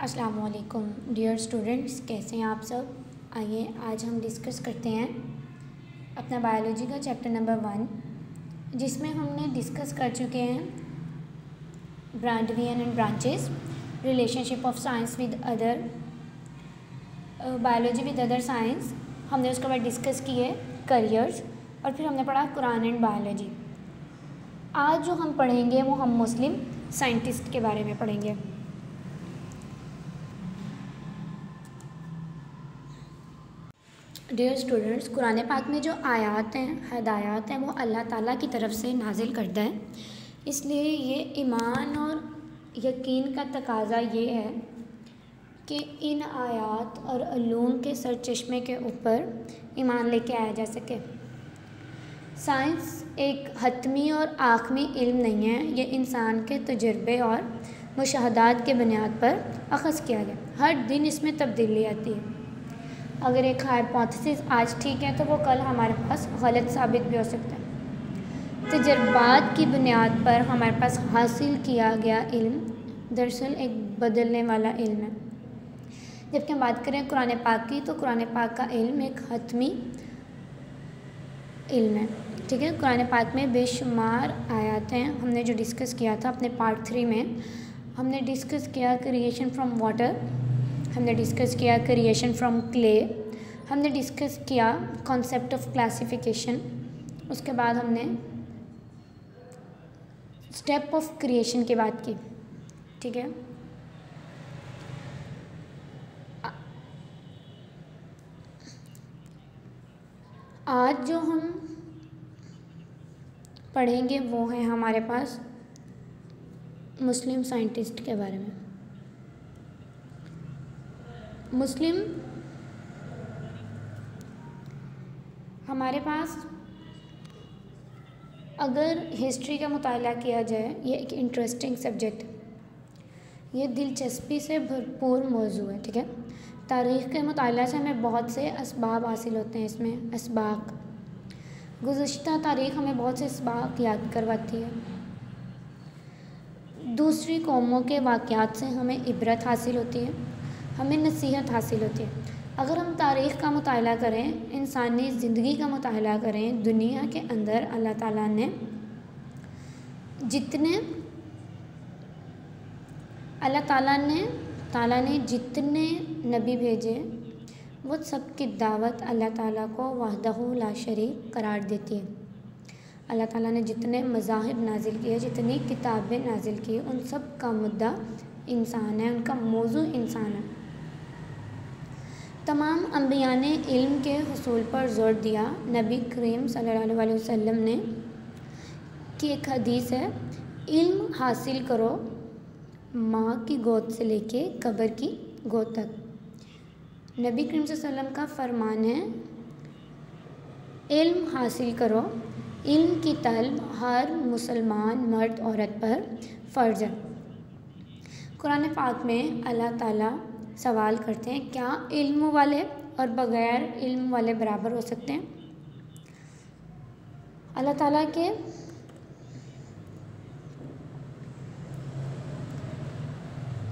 अस्सलाम वालेकुम dear students, कैसे हैं आप सब? आइए, आज हम डिस्कस करते हैं अपना बायोलॉजी का चैप्टर नंबर वन, जिसमें हमने डिस्कस कर चुके हैं ब्रांडवियन and branches relationship of science with other biology with other science हमने उसके बाद डिस्कस किए करियर्स और फिर हमने पढ़ा कुरान एंड बायोलॉजी आज जो हम पढ़ेंगे, वो हम मुस्लिम साइंटिस्ट के बारे में पढ़ेंगे। डियर स्टूडेंट्स कुरान पाक में जो आयात हैं, हदायत हैं, वो अल्लाह ताला की तरफ़ से नाजिल करता है। इसलिए ये ईमान और यकीन का तकाजा ये है कि इन आयात और अलूम के सर चश्मे के ऊपर ईमान लेके आया जा सके। साइंस एक हतमी और आखमी इल्म नहीं है, ये इंसान के तजर्बे और मुशाहदात के बुनियाद पर अखज़ किया गया। हर दिन इसमें तब्दीली आती है। अगर एक हाइपोथेसिस आज ठीक है तो वो कल हमारे पास गलत साबित भी हो सकता है। तजर्बात की बुनियाद पर हमारे पास हासिल किया गया इल्म दरअसल एक बदलने वाला इल्म है। जबकि हम बात करें कुरान पाक की तो कुरान पाक का इल्म एक हतमी इल्म है। ठीक है, कुरान पाक में बेशुमार आयात हैं हमने जो डिस्कस किया था अपने पार्ट थ्री में, हमने डिस्कस किया क्रिएशन फ्रॉम वाटर हमने डिस्कस किया क्रिएशन फ्रॉम क्ले हमने डिस्कस किया कॉन्सेप्ट ऑफ़ क्लासिफिकेशन उसके बाद हमने स्टेप ऑफ़ क्रिएशन की बात की, ठीक है? आज जो हम पढ़ेंगे वो है हमारे पास मुस्लिम साइंटिस्ट के बारे में। मुस्लिम हमारे पास अगर हिस्ट्री का मुताला किया जाए, ये एक इंटरेस्टिंग सब्जेक्ट ये दिलचस्पी से भरपूर मौजू है, ठीक है? तारीख़ के मुताला से हमें बहुत से इसबाब हासिल होते हैं इसमें इसबाक गुज्त तारीख़ हमें बहुत से इसबाक याद करवाती है। दूसरी कौमों के वाक़ात से हमें इबरत हासिल होती है। हमें नसीहत हासिल होती है। अगर हम तारीख़ का मुताल करें, इंसानी ज़िंदगी का मुताल करें, दुनिया के अंदर अल्लाह ताला ने जितने अल्लाह ताला ने ताला ने जितने नबी भेजे, वो सब की दावत अल्लाह ताला को वहदहू ला शरीक करार देती है। अल्लाह ताला ने जितने मज़ाहब नाजिल किए, जितनी किताबें नाजिल की, उन सब का मुद्दा इंसान है, उनका मौजू इंसान है। तमाम अम्बिया ने इल्म के हसूल पर ज़ोर दिया। नबी करीम सल्लल्लाहु अलैहि वसल्लम ने कि एक हदीस है, इल्म हासिल करो माँ की गोद से लेके कब्र की गोद तक। नबी करीम वसल्लम का फरमान है, इल्म हासिल करो। इल्म की तलब हर मुसलमान, मर्द, औरत पर फ़र्ज़ है। कुरान पाक में अल्लाह ताला सवाल करते हैं, क्या इल्म वाले और बग़ैर इल्म वाले बराबर हो सकते हैं? अल्लाह ताला के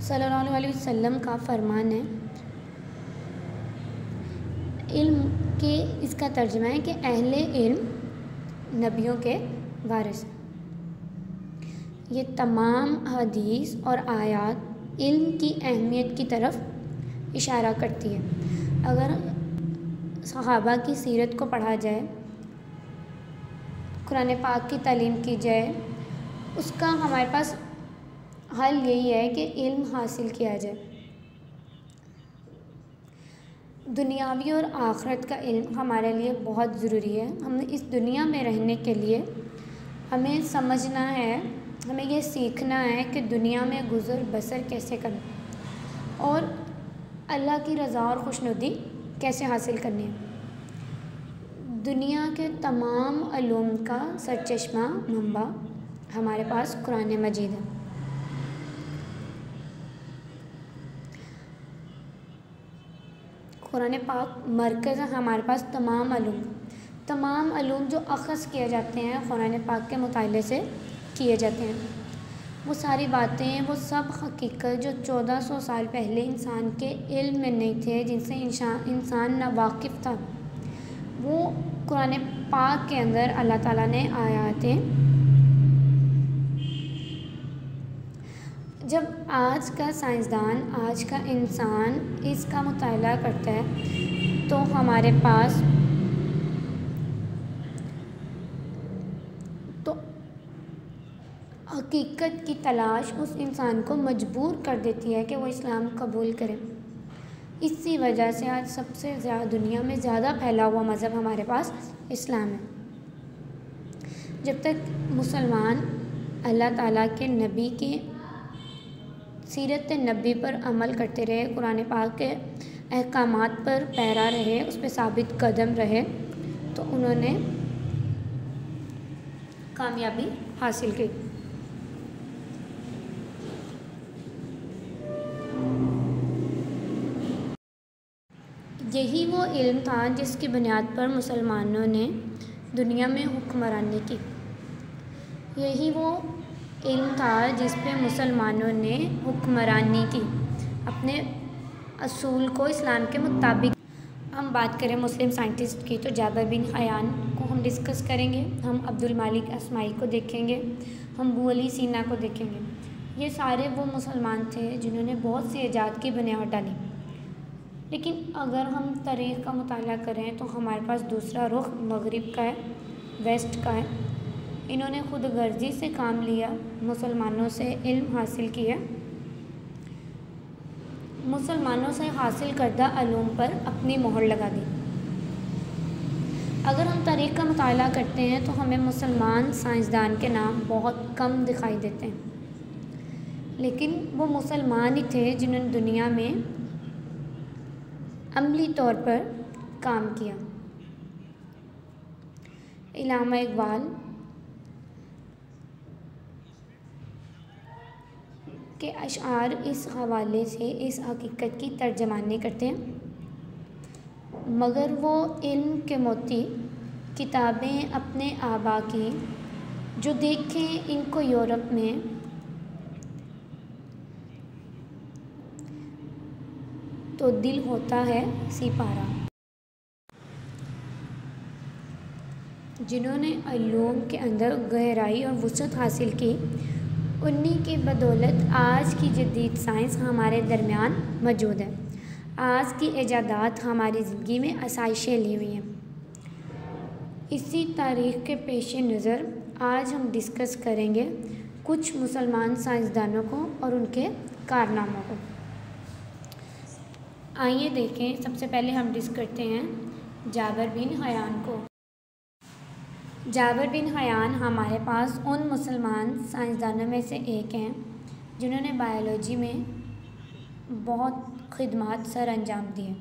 सल्लल्लाहु अलैहि वसल्लम का फरमान है, इल्म के इसका तर्जमा है कि अहले इल्म नबियों के वारिस ये तमाम हदीस और आयात इल्म की अहमियत की तरफ़ इशारा करती है। अगर सहाबा की सीरत को पढ़ा जाए, कुरान पाक की तालीम की जाए, उसका हमारे पास हल यही है कि इल्म हासिल किया जाए। दुनियावी और आखरत का इल्म हमारे लिए बहुत ज़रूरी है। हम इस दुनिया में रहने के लिए हमें समझना है, हमें ये सीखना है कि दुनिया में गुज़र बसर कैसे करना और अल्लाह की रज़ा और खुशनुदी कैसे हासिल करनी है? दुनिया के तमाम अलूम का सरचश्मा मंबा हमारे पास कुरान मजीद है। कुरान पाक मरकज़ है हमारे पास तमाम अलूम। तमाम अलूम जो अखज़ किए जाते हैं, कुरान पाक के मुताले से किए जाते हैं। वो सारी बातें, वो सब हकीकत जो चौदह सौ साल पहले इंसान के इल्म में नहीं थे, जिनसे इंसान इंसान नावाकिफ़ था, वो कुरान पाक के अंदर अल्लाह ताला ने आयातें। जब आज का साइंसदान, आज का इंसान इसका मुताला करता है तो हमारे पास हकीकत की तलाश उस इंसान को मजबूर कर देती है कि वो इस्लाम कबूल करे। इसी वजह से आज सबसे ज़्यादा दुनिया में ज़्यादा फैला हुआ मज़हब हमारे पास इस्लाम है। जब तक मुसलमान अल्लाह ताला के नबी के सीरत नबी पर अमल करते रहे, कुरान पाक के अहकाम पर पैरा रहे, उस पर साबित कदम रहे तो उन्होंने कामयाबी हासिल की। इल्म था जिसकी बुनियाद पर मुसलमानों ने दुनिया में हुक्मरानी की। यही वो इल्म था जिस पे मुसलमानों ने हुक्मरानी की, अपने असूल को इस्लाम के मुताबिक। हम बात करें मुस्लिम साइंटिस्ट की तो जाबर बिन हयान को हम डिस्कस करेंगे। हम अब्दुल मालिक असमाई को देखेंगे, हम बू अली सीना को देखेंगे। ये सारे वो मुसलमान थे जिन्होंने बहुत सी ईजाद की बुनियाद डाली लेकिन अगर हम तारीख़ का मताल करें तो हमारे पास दूसरा रुख मगरब का है, वेस्ट का है। इन्होंने ख़ुद गर्जी से काम लिया, मुसलमानों से इल्म हासिल किया मुसलमानों से हासिल करदा आलूम पर अपनी मोहर लगा दी। अगर हम तारीख़ का मताल करते हैं तो हमें मुसलमान साइंसदान के नाम बहुत कम दिखाई देते हैं। लेकिन वो मुसलमान ही थे जिन्होंने दुनिया में अमली तौर पर काम किया। इलामा इकबाल के अशार इस हवाले से इस हकीकत की तर्जमानी करते हैं। मगर वो इल्म के मोती किताबें अपने आबा की, जो देखें इनको यूरोप में तो दिल होता है सिपारा। जिन्होंने अलूम के अंदर गहराई और वसत हासिल की, उन्हीं की बदौलत आज की जदीद साइंस हमारे दरमियान मौजूद है। आज की ईजादात हमारी ज़िंदगी में आसाइशें ली हुई हैं। इसी तारीख के पेश नज़र आज हम डिस्कस करेंगे कुछ मुसलमान साइंसदानों को और उनके कारनामों को। आइए देखें, सबसे पहले हम डिस्क करते हैं जाबर बिन हयान को। जाबर बिन हयान हमारे पास उन मुसलमान साइंसदानों में से एक हैं, जिन्होंने बायोलॉजी में बहुत खदमात सर अंजाम दिए।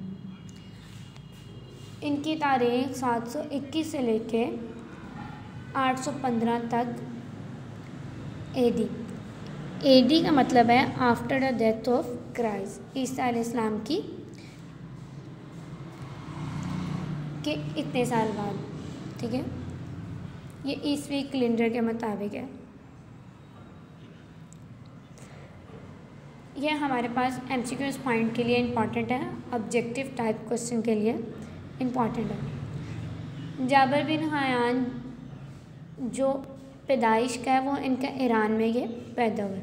इनकी तारीख 721 से लेके 815 तक एडी एडी का मतलब है after the death of Christ ईसा इस्लाम की के इतने साल बाद, ठीक है? ये ईसवी कैलेंडर के मुताबिक है। यह हमारे पास एम सी क्यू पॉइंट के लिए इंपॉर्टेंट है ऑब्जेक्टिव टाइप क्वेश्चन के लिए इंपॉर्टेंट है। जाबर बिन हयान जो पैदाइश का है, वो इनका ईरान में ये पैदा हुए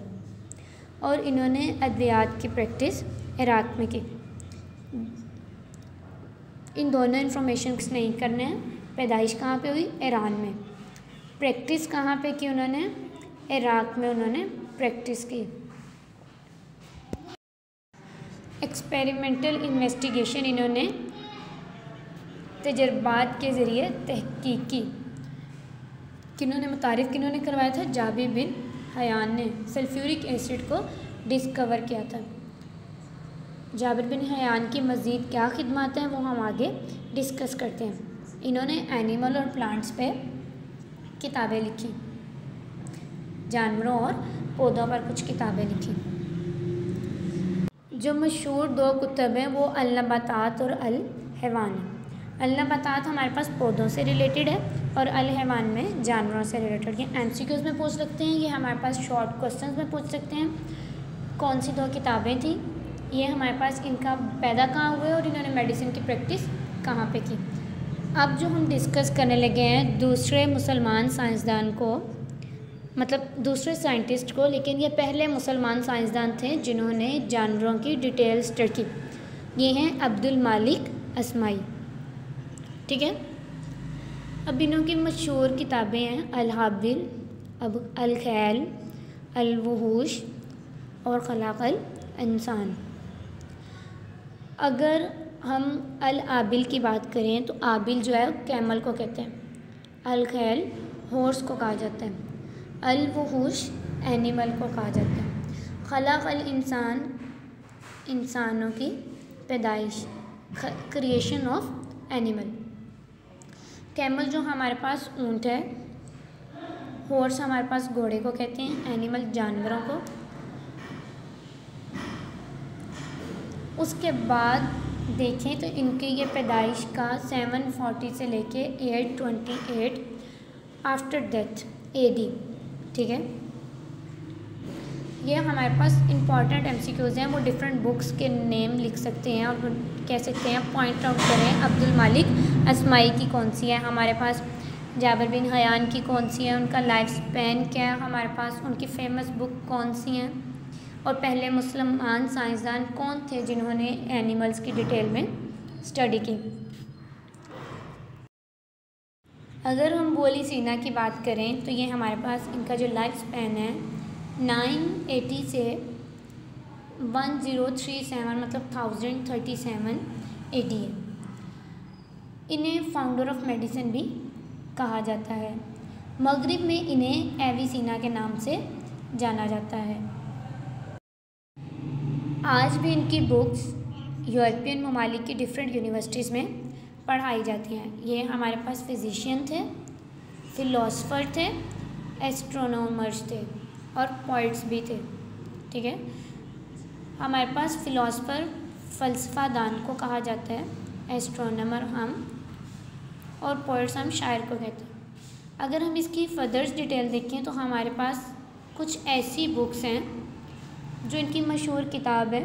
और इन्होंने अद्वियात की प्रैक्टिस इराक़ में की। इन दोनों इन्फॉर्मेशन नहीं करने हैं। पैदाइश कहाँ पे हुई? ईरान में। प्रैक्टिस कहाँ पे की उन्होंने? इराक़ में उन्होंने प्रैक्टिस की। एक्सपेरिमेंटल इन्वेस्टिगेशन इन्होंने तजर्बात के ज़रिए तहकीक की। किन्होंने, मुतारफ़ किन्होंने करवाया था? जाबी बिन हयान ने। सल्फ्यूरिक एसिड को डिस्कवर किया था। जाबिर बिन हयान की मज़ीद क्या खिदमत हैं वो हम आगे डिस्कस करते हैं। इन्होंने एनिमल और प्लांट्स पे किताबें लिखी, जानवरों और पौधों पर कुछ किताबें लिखी। जो मशहूर दो कुतब हैं वो अलनबातात और अल हैवान अलनबातात हमारे पास पौधों से रिलेटेड है और अलहमान में जानवरों से रिलेटेड। ये एम में पूछ सकते हैं, ये हमारे पास शॉर्ट क्वेश्चन में पूछ सकते हैं, कौन सी दो किताबें थी? ये हमारे पास इनका पैदा कहाँ हुए और इन्होंने मेडिसिन की प्रैक्टिस कहाँ पे की? अब जो हम डिस्कस करने लगे हैं, दूसरे मुसलमान साइंसदान को मतलब दूसरे साइंटिस्ट को, लेकिन ये पहले मुसलमान साइंसदान थे जिन्होंने जानवरों की डिटेल स्टडी ये हैं अब्दुल मालिक असमाई। ठीक है? अब इनों की मशहूर किताबें हैं, अलहाबिल, अब अलखैल, अलवहूश और खलाकल इंसान। अगर हम अल आबिल की बात करें तो आबिल जो है, कैमल को कहते हैं। अल खैल, हॉर्स को कहा जाता है। अलवहूश एनिमल को कहा जाता है। खलाक अल इंसान, इंसानों की पैदाइश। क्रिएशन ऑफ़ एनिमल कैमल जो हमारे पास ऊँट है, हॉर्स हमारे पास घोड़े को कहते हैं, एनिमल जानवरों को। उसके बाद देखें तो इनके ये पैदाइश का सेवन फोर्टी से लेके eight twenty eight after death AD ठीक है? ये हमारे पास इंपॉर्टेंट एम हैं, वो डिफरेंट बुक्स के नेम लिख सकते हैं और कह सकते हैं। पॉइंट आउट करें, अब्दुल मालिक, असमाई की कौन सी है? हमारे पास जाबर बिन हयान की कौन सी है? उनका लाइफ स्पेन क्या है? हमारे पास उनकी फ़ेमस बुक कौन सी हैं? और पहले मुसलमान साइंसदान कौन थे जिन्होंने एनिमल्स की डिटेल में स्टडी की? अगर हम बोली सीना की बात करें तो ये हमारे पास इनका जो लाइफ स्पैन है, नाइन एटी से वन ज़ीरो थ्री सेवन मतलब थाउज़ेंड थर्टी सेवन एटी है। इन्हें फाउंडर ऑफ़ मेडिसिन भी कहा जाता है। मगरिब में इन्हें एविसीना के नाम से जाना जाता है। आज भी इनकी बुक्स यूरोपियन ममालिक की डिफरेंट यूनिवर्सिटीज़ में पढ़ाई जाती हैं। ये हमारे पास फिजिशियन थे फिलोसफर थे एस्ट्रोनॉमर्स थे और पॉइट्स भी थे, ठीक है? हमारे पास फ़िलासफ़र फ़लसफ़ा दान को कहा जाता है एस्ट्रोनमर हम, और पोइट्स हम शायर को कहते हैं। अगर हम इसकी फर्दर्स डिटेल देखें तो हमारे पास कुछ ऐसी बुक्स हैं जो इनकी मशहूर किताब है,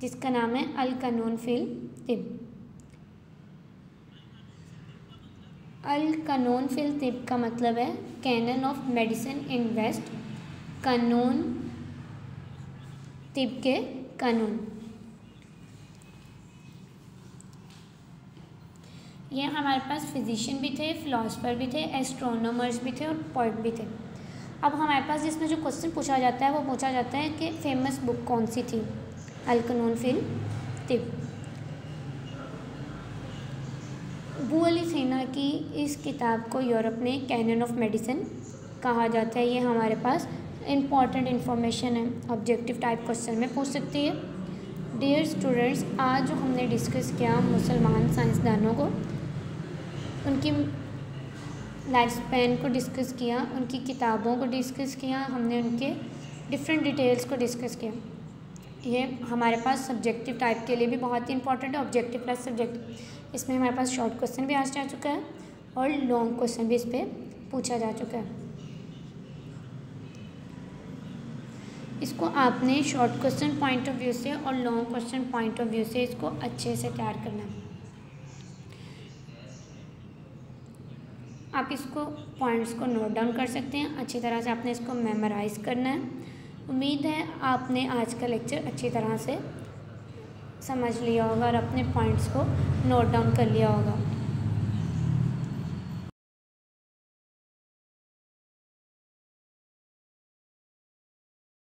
जिसका नाम है अल कानून फिल तिब। अल कानून फिल तिब का मतलब है canon of medicine in west, कानून, तिब के कानून। ये हमारे पास फिजिशियन भी थे, फिलोसफर भी थे, एस्ट्रोनॉमर्स भी थे और पोइट भी थे। अब हमारे पास जिसमें जो क्वेश्चन पूछा जाता है, वो पूछा जाता है कि फ़ेमस बुक कौन सी थी? अलकनून फिल तिब बू अली सेना की इस किताब को यूरोप में कैनन ऑफ़ मेडिसिन कहा जाता है। ये हमारे पास इंपॉर्टेंट इन्फॉर्मेशन है। ऑब्जेक्टिव टाइप क्वेश्चन में पूछ सकती है। डियर स्टूडेंट्स आज जो हमने डिस्कस किया मुसलमान साइंसदानों को, उनकी लाइफ स्पैन को डिस्कस किया, उनकी किताबों को डिस्कस किया, हमने उनके डिफरेंट डिटेल्स को डिस्कस किया। ये हमारे पास सब्जेक्टिव टाइप के लिए भी बहुत ही इंपॉर्टेंट है ऑब्जेक्टिव प्लस सब्जेक्ट इसमें हमारे पास शॉर्ट क्वेश्चन भी आ जा चुका है और लॉन्ग क्वेश्चन भी इस पर पूछा जा चुका है। इसको आपने short question point of view से और long question point of view से इसको अच्छे से तैयार करना है। आप इसको पॉइंट्स को नोट डाउन कर सकते हैं। अच्छी तरह से आपने इसको मेमोराइज करना है। उम्मीद है आपने आज का लेक्चर अच्छी तरह से समझ लिया होगा और अपने पॉइंट्स को नोट डाउन कर लिया होगा।